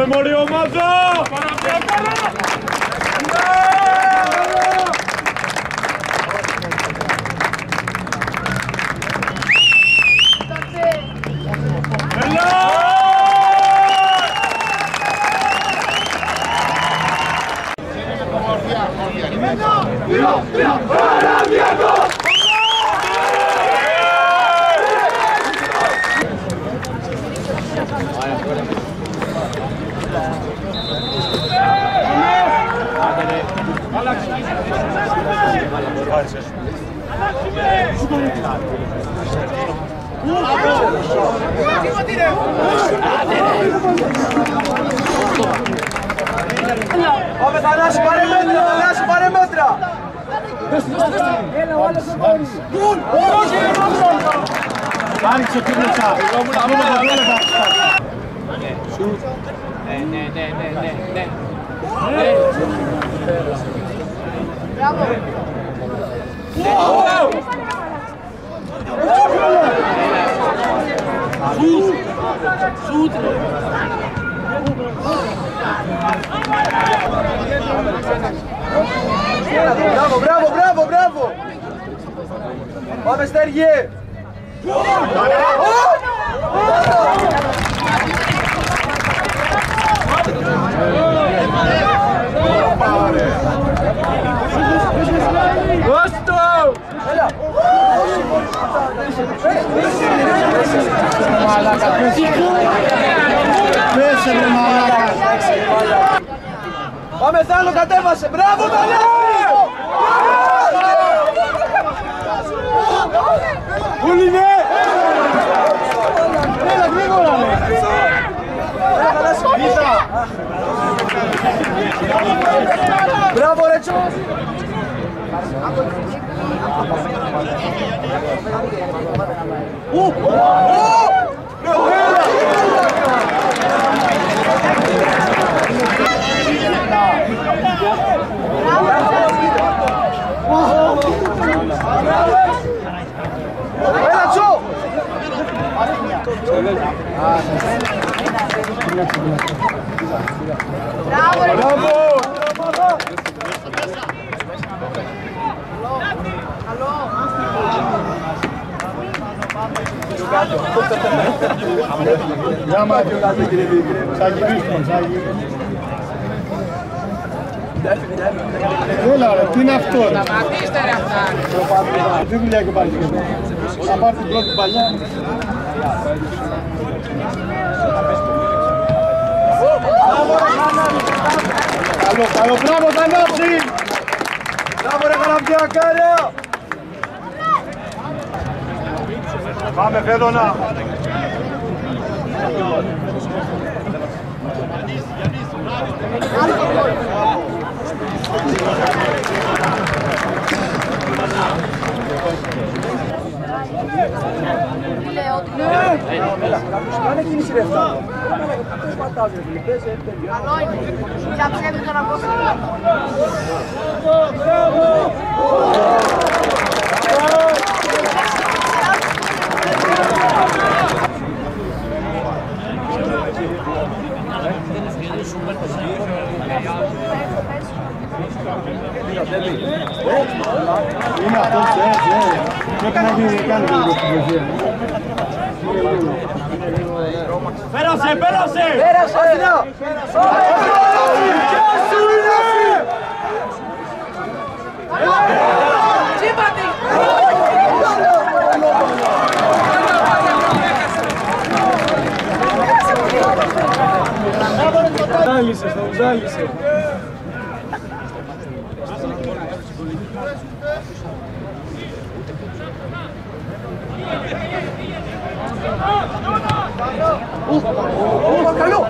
memoriał Mazo! ¡Viva! ¡Viva! ¡Viva! Έλα! Πάμε Θανάση, πάρε μέτρα, Θανάση, πάρε μέτρα. Άνοιξε το μέσα. Ναι, ναι, ναι, ναι, ναι, ναι. Μπράβο, μπράβο, μπράβο, μπράβο. Πάμε Στέργη. Πέσε ρε μαλάκα. Πάμε Θάνο, κατέβασε. Μπράβο, Θανάση. Πού είναι! Έλα γρήγορα ρε. Ήρθα. Μπράβο, ρε Τσο. Ου, ου. Έλα Τσο. Μπράβο! Για μάτι, θα γυρίσουμε, θα γυρίσουμε. Έλα ρε, τι είναι αυτό ρε. Σταματήστε ρε αυτά. Τι δουλειά και πάλι. Θα πάρει την πρώτη παλιά. Καλό, καλό, μπράβο Θανάση! Μπράβο ρε Καραμπιακάρα. Πάμε Φέδωνα! Κάνε Καλό είναι. Για ψεύδι τώρα πώς Είναι αυτό, ε, ε. Πρέπει να γίνει κάνει λίγο στην βοηθεία. Πέρασε, πέρασε! Πέρασε. Αθηνά. Ζάλισε, τον ζάλισε. Ω, καλό.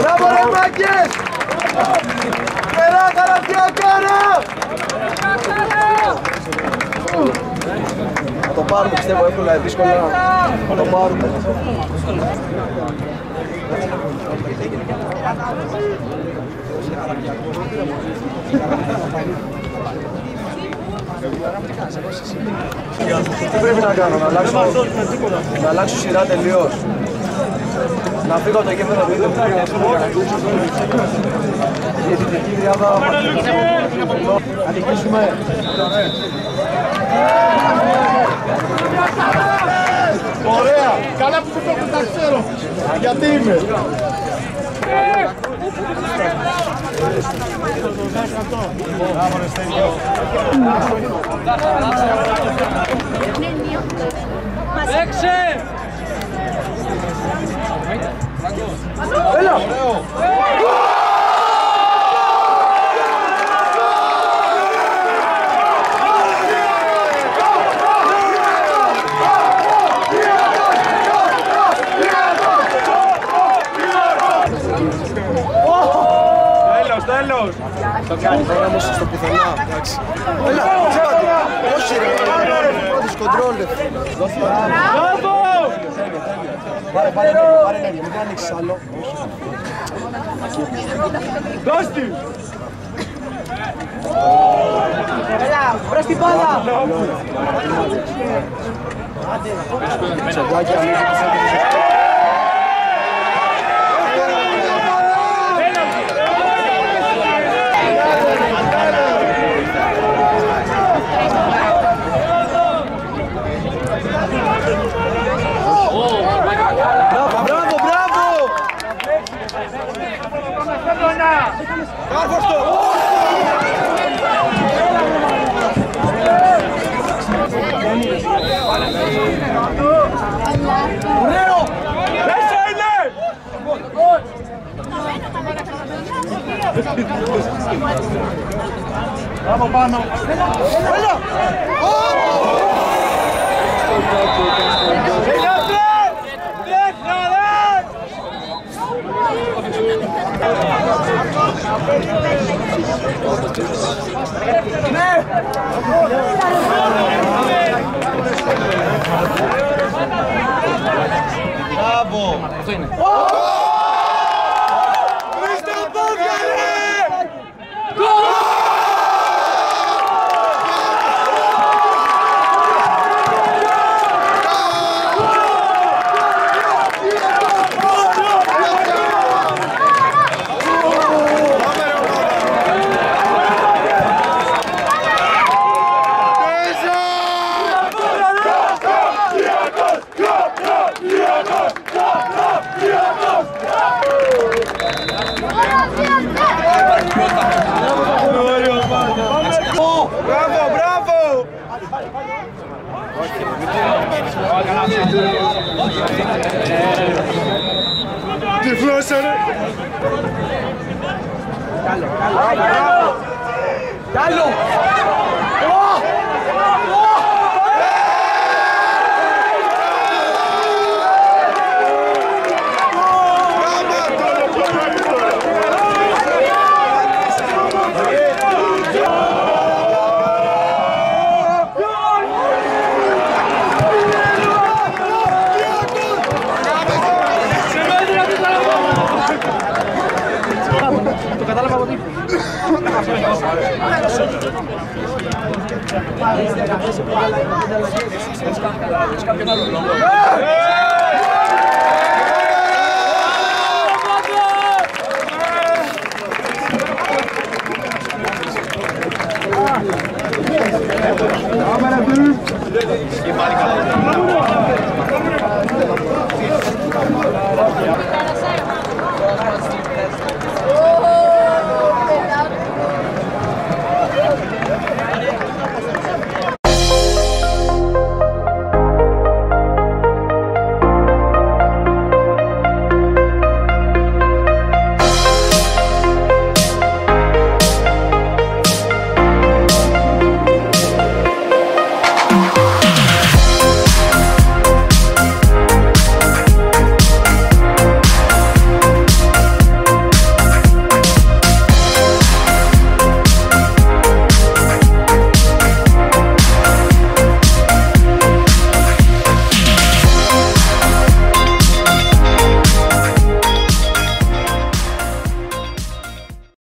Μπράβο ρε μάγκες. Περά Καραμπιακάρα. Θα το πάρουμε πιστεύω εύκολα, δύσκολα θα το πάρουμε. Τι πρέπει να κάνω, να αλλάξω, να αλλάξω σειρά τελείως. Να φύγω από το γήπεδο βίντεο. Η αιτητική τριάδα Αδικήσουμε. Ωραία! Καλά που το τα ξέρω! Γιατί είμαι! ¡Vela! Το κάνει τώρα όμως στο πουθενά, εντάξει. Έλα, τσάτι. Όχι ρε, πρώτος κοντρόλ. ρε. Μπράβο! Πάρε, πάρε ενέργεια, πάρε ενέργεια, μην ανοίξεις άλλο. Δώστη! Έλα, βρες την μπάλα. Τσαντάκια, Bravo, vamos, vamos,,,,,, ¡Vamos! Είναι! Μπράβο Πάμε να